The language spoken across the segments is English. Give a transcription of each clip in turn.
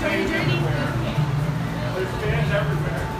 There's fans everywhere.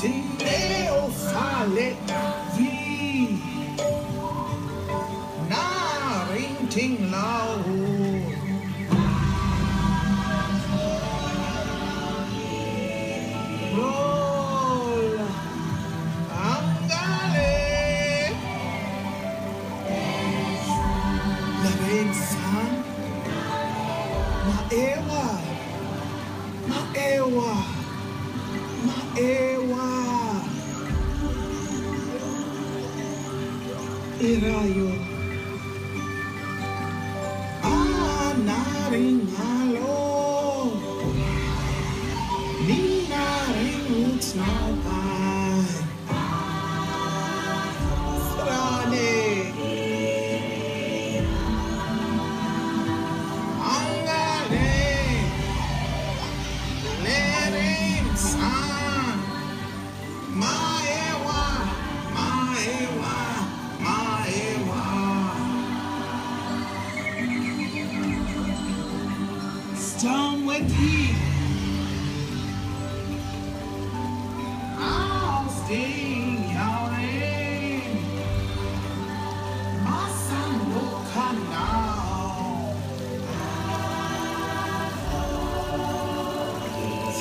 Tineo fale vi Na ring Maewa Maewa Maewa e.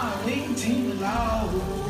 Stop Roll!